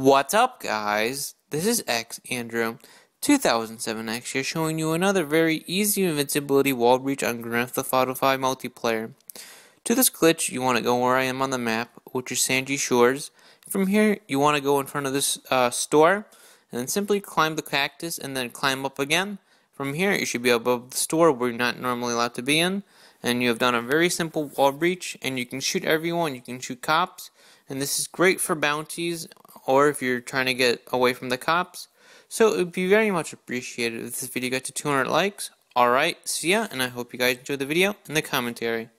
What's up, guys? This is X Andrew, 2007X here, showing you another very easy invincibility wall breach on Grand Theft Auto 5 multiplayer. To this glitch, you want to go where I am on the map, which is Sandy Shores. From here, you want to go in front of this uh, store, and then simply climb the cactus, and then climb up again. From here, you should be above the store where you're not normally allowed to be in, and you have done a very simple wall breach, and you can shoot everyone, you can shoot cops, and this is great for bounties or if you're trying to get away from the cops. So it would be very much appreciated if this video got to 200 likes. Alright, see ya, and I hope you guys enjoyed the video and the commentary.